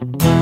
Bye.